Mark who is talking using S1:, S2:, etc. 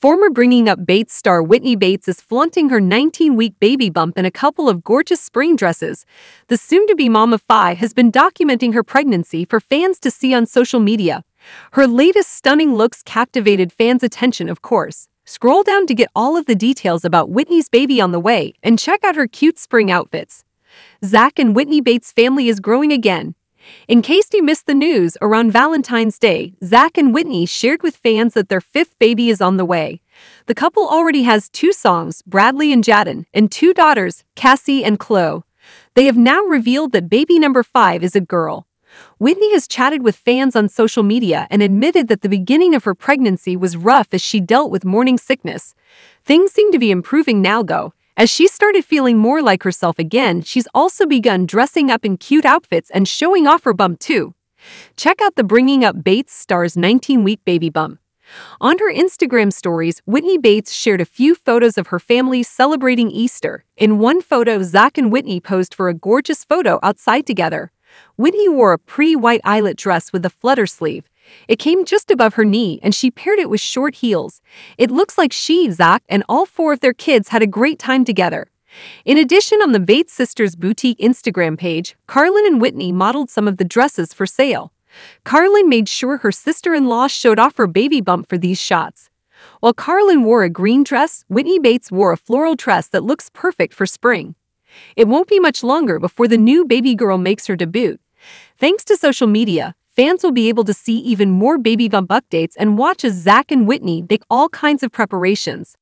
S1: Former Bringing Up Bates star Whitney Bates is flaunting her 19 week baby bump in a couple of gorgeous spring dresses. The soon to be mom of five has been documenting her pregnancy for fans to see on social media. Her latest stunning looks captivated fans' attention, of course. Scroll down to get all of the details about Whitney's baby on the way and check out her cute spring outfits. Zach and Whitney Bates' family is growing again. In case you missed the news, around Valentine's Day, Zach and Whitney shared with fans that their fifth baby is on the way. The couple already has two songs, Bradley and Jaden, and two daughters, Cassie and Chloe. They have now revealed that baby number five is a girl. Whitney has chatted with fans on social media and admitted that the beginning of her pregnancy was rough as she dealt with morning sickness. Things seem to be improving now, though, as she started feeling more like herself again, she's also begun dressing up in cute outfits and showing off her bump too. Check out the Bringing Up Bates star's 19-week baby bump. On her Instagram stories, Whitney Bates shared a few photos of her family celebrating Easter. In one photo, Zach and Whitney posed for a gorgeous photo outside together. Whitney wore a pretty white eyelet dress with a flutter sleeve, it came just above her knee and she paired it with short heels. It looks like she, Zach, and all four of their kids had a great time together. In addition, on the Bates Sisters Boutique Instagram page, Carlin and Whitney modeled some of the dresses for sale. Carlin made sure her sister-in-law showed off her baby bump for these shots. While Carlin wore a green dress, Whitney Bates wore a floral dress that looks perfect for spring. It won't be much longer before the new baby girl makes her debut. Thanks to social media, fans will be able to see even more Baby Bump updates and watch as Zach and Whitney make all kinds of preparations.